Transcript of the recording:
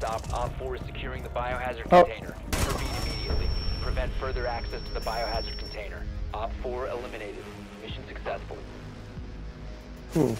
Last op, Op 4 is securing the biohazard Oh. container. Intervene immediately. Prevent further access to the biohazard container. Op 4 eliminated. Mission successful. Hmm.